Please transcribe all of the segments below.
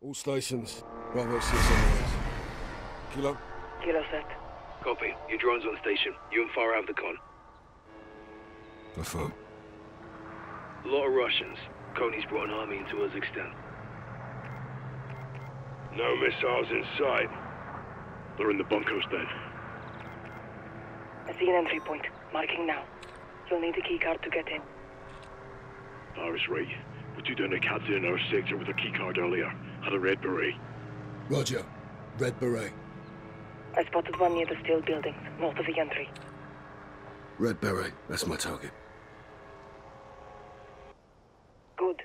All stations. Bravo 6 on the way. Kilo? Kilo set. Copy. Your drone's on station. You and Farah have the con. Affirm. A lot of Russians. Konni's brought an army into Urzikstan. No missiles in sight. They're in the bunkers then. I see an entry point. Marking now. You'll need a keycard to get in. Farah's right. We took down a captain in our sector with a keycard earlier. Had a red beret. Roger. Red Beret. I spotted one near the steel buildings, north of the entry. Red Beret. That's my target. Good.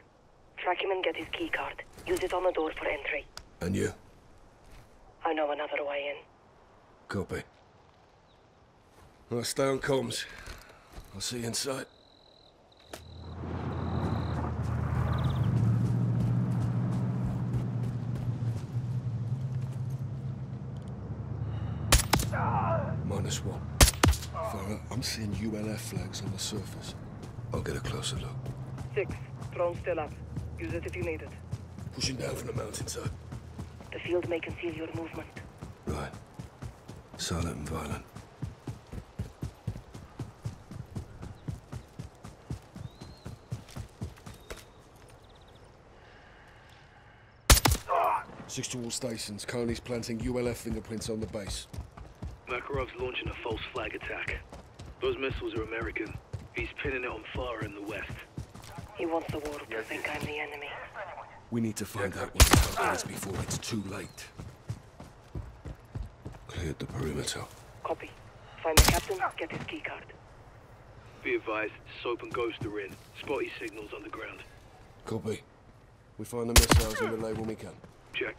Track him and get his keycard. Use it on the door for entry. And you? I know another way in. Copy. Well, stay on comms. I'll see you inside. Minus one. Farah, I'm seeing ULF flags on the surface. I'll get a closer look. Six. Drone still up. Use it if you need it. Pushing down from the mountainside. The field may conceal your movement. Right. Silent and violent. Six to all stations. Konni's planting ULF fingerprints on the base. Makarov's launching a false flag attack. Those missiles are American. He's pinning it on Farah in the west. He wants the world to think I'm the enemy. We need to find out what the hell is before it's too late. Cleared the perimeter. Copy. Find the captain, get his keycard. Be advised, Soap and Ghost are in. Spotty signals on the ground. Copy. We find the missiles and relay when we can. Check.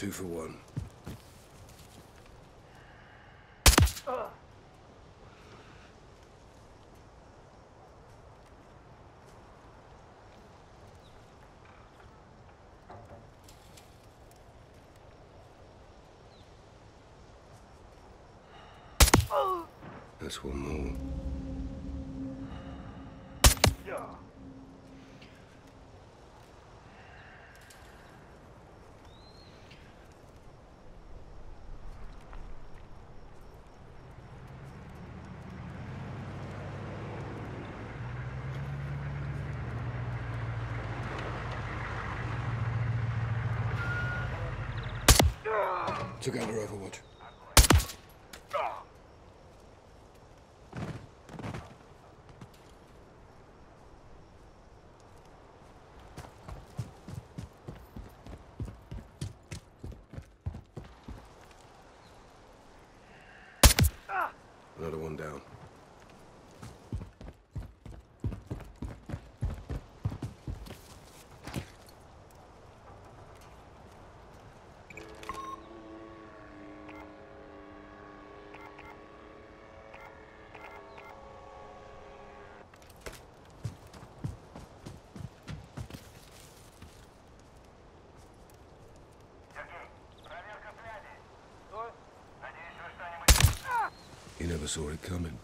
Two for one. That's one more. Took out her overwatch. Another one down. Saw it coming.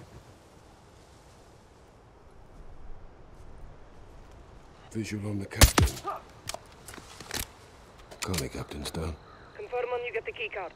Visual on the captain. Call me, Captain Stone. Confirm when you get the keycard.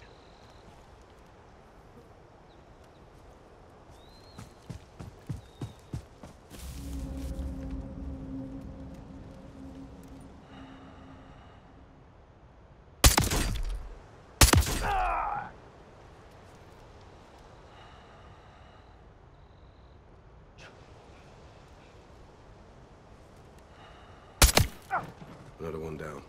Another one down.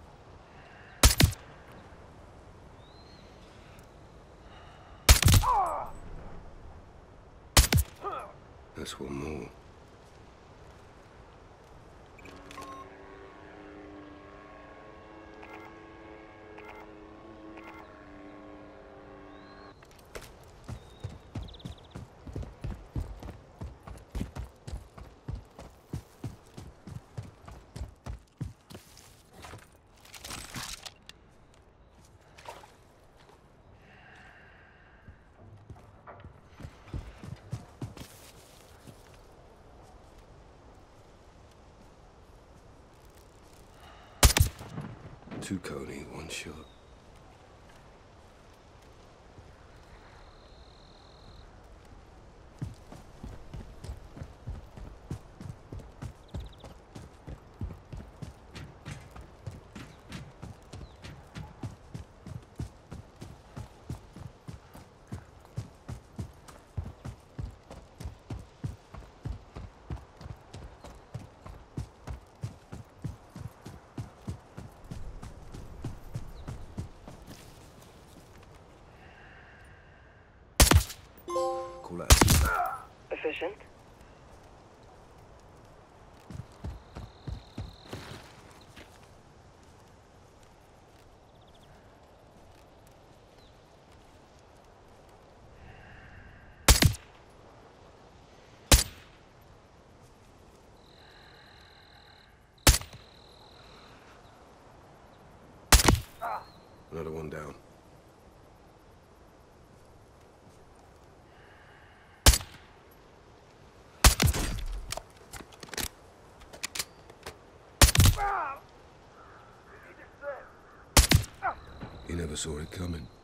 That's will more. Two Konni, one shot. That. Efficient. Another one down. He never saw it coming.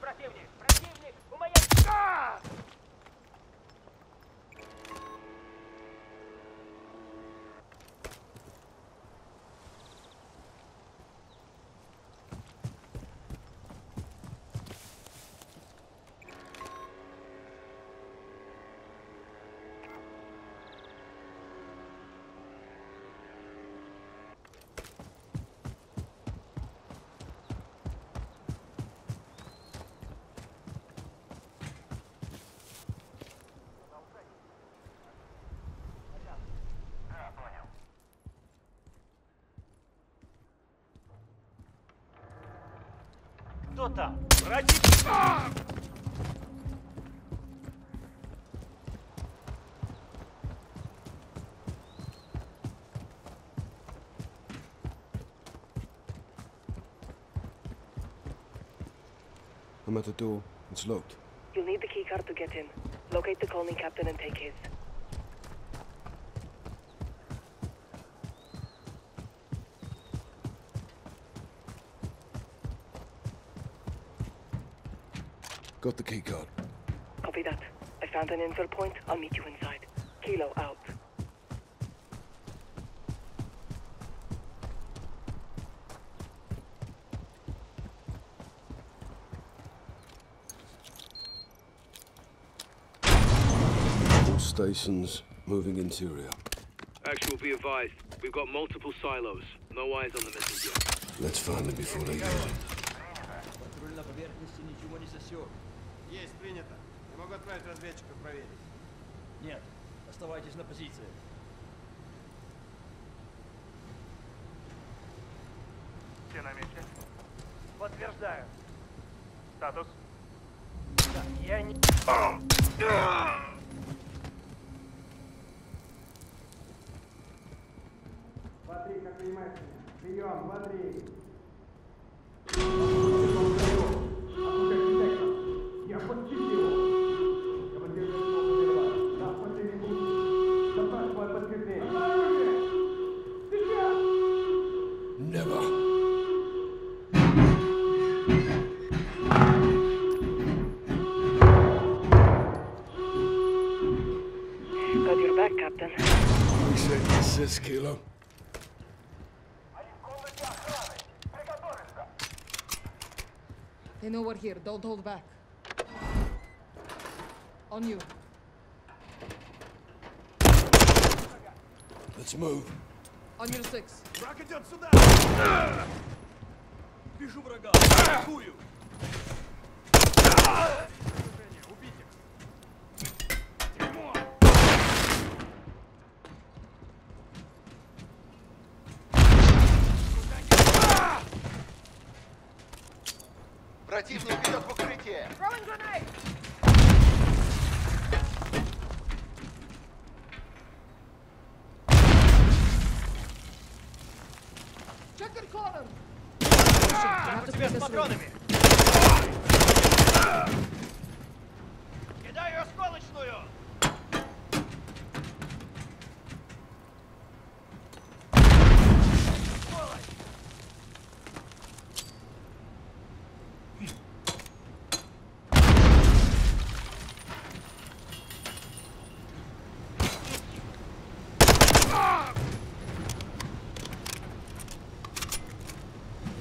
Противник! Противник! У моей... Там? I'm at the door. It's locked. You'll need the keycard to get in. Locate the Konni captain and take his. Got the key card. Copy that. I found an infill point. I'll meet you inside. Kilo out. All stations, moving interior. Actual, be advised. We've got multiple silos. No eyes on the missiles yet. Let's find them before they use Есть, принято. Я могу отправить разведчиков проверить. Нет, оставайтесь на позиции. Все на месте? Подтверждаю. Статус? Так, я не... Смотри, как внимательно. Прием, смотри. Here. Don't hold back. On you. Let's move. On your six. Враг идет сюда! Вижу врага! Атакую! Противник! Throwing grenade! Check the corner! You have to Тебя put с this through. патронами!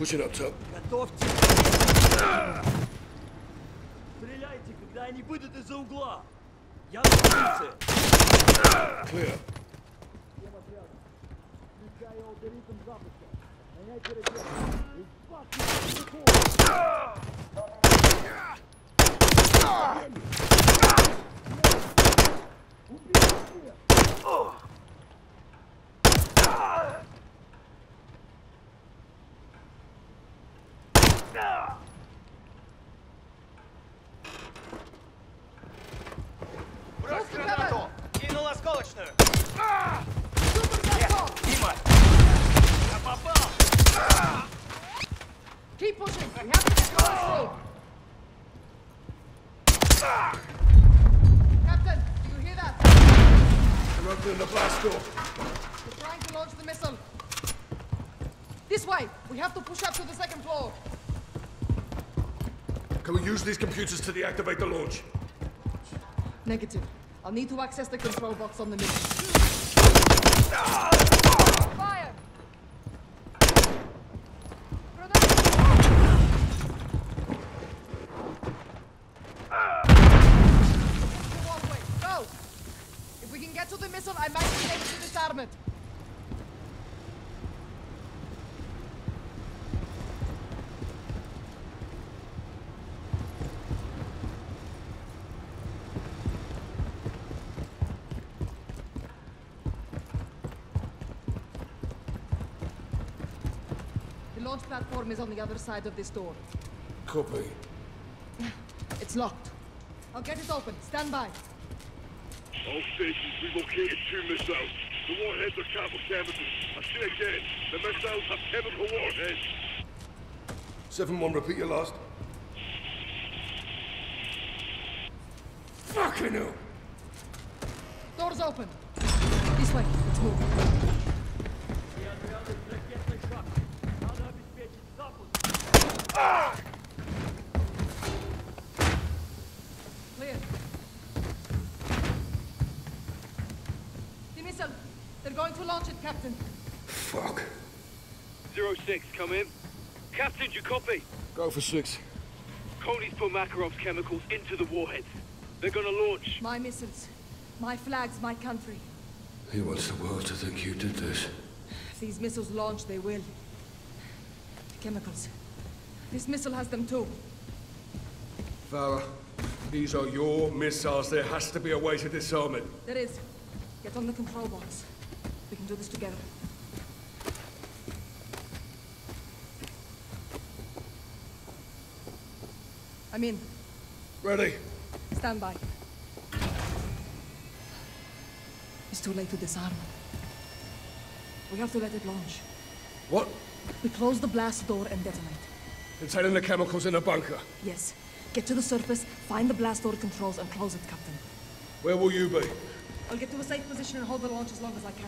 Push it up top. Готовьте! Стреляйте, когда они выйдут из-за угла! Я на позиции! Clear. Брось pushing! We have to get going through! Captain, do you hear that? They're opening the blast door. They're trying to launch the missile. This way! We have to push up to the second floor. Can we use these computers to deactivate the launch? Negative. I'll need to access the control box on the missile. Fire! Ah! Grenade! The walkway. Go! If we can get to the missile, I might be able to disarm it. The launch platform is on the other side of this door. Copy. It's locked. I'll get it open. Stand by. All stations, we located two missiles. The warheads are capital chemicals. I say again, the missiles have chemical warheads. 7-1, repeat your last. Fucking hell! Doors open. This way. Let's move. И going to launch it, Captain. Fuck. Zero six, come in. Captain, you copy? Go for six. Konni's put Makarov's chemicals into the warheads. They're gonna launch. My missiles. My flags, my country. He wants the world to think you did this. If these missiles launch, they will. The chemicals. This missile has them too. Farah, these are your missiles. There has to be a way to disarm it. There is. Get on the control box. We can do this together. I'm in. Ready? Stand by. It's too late to disarm. We have to let it launch. What? We close the blast door and detonate. Containing the chemicals in the bunker. Yes. Get to the surface, find the blast door controls, and close it, Captain. Where will you be? I'll get to a safe position and hold the launch as long as I can.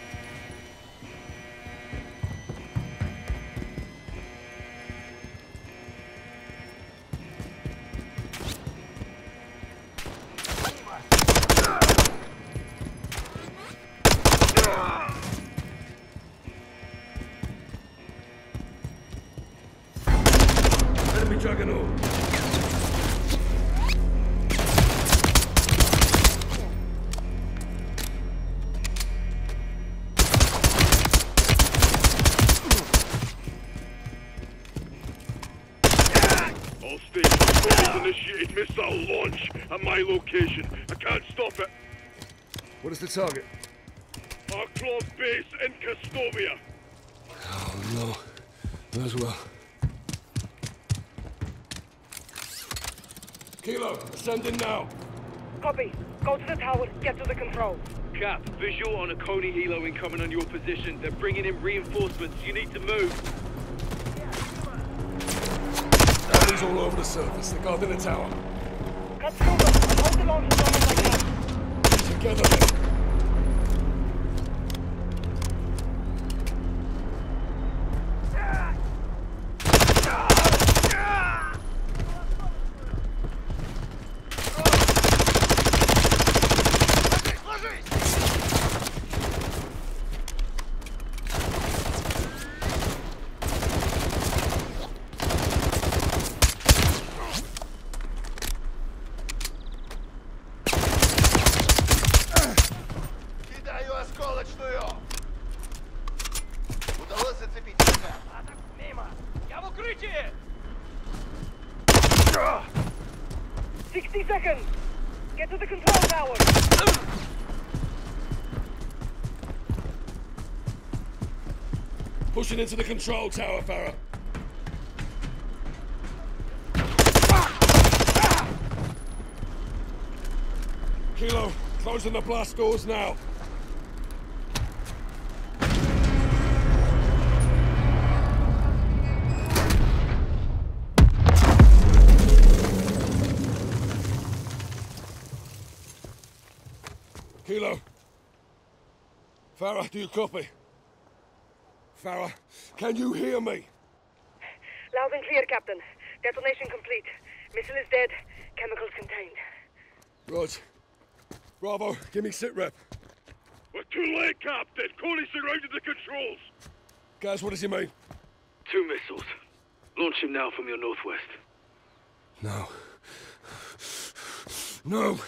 All stations, Konni's initiated missile launch at my location. I can't stop it. What is the target? Our club base in Kastovia. Oh no. As well. Kilo, send in now. Copy. Go to the tower, get to the control. Cap, visual on a Konni helo incoming on your position. They're bringing in reinforcements. You need to move. Enemies all over the surface. They're guarding the tower. Cut through them. Hold the launch as long as I can. Together then. 60 seconds. Get to the control tower. Pushing into the control tower, Farah. Kilo, closing the blast doors now. Farah, do you copy? Farah, can you hear me? Loud and clear, Captain. Detonation complete. Missile is dead. Chemicals contained. Rog. Bravo, give me sit rep. We're too late, Captain. Konni surrounded the controls. Guys, what does he mean? Two missiles. Launch him now from your northwest. No. No.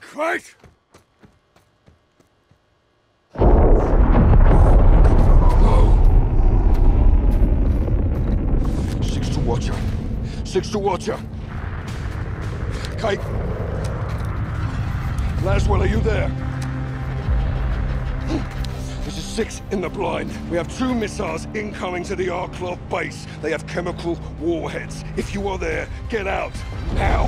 Craig! No. Six to Watcher. Six to Watcher. Kate. Laswell, are you there? This is six in the blind. We have two missiles incoming to the Arklov base. They have chemical warheads. If you are there, get out. Now.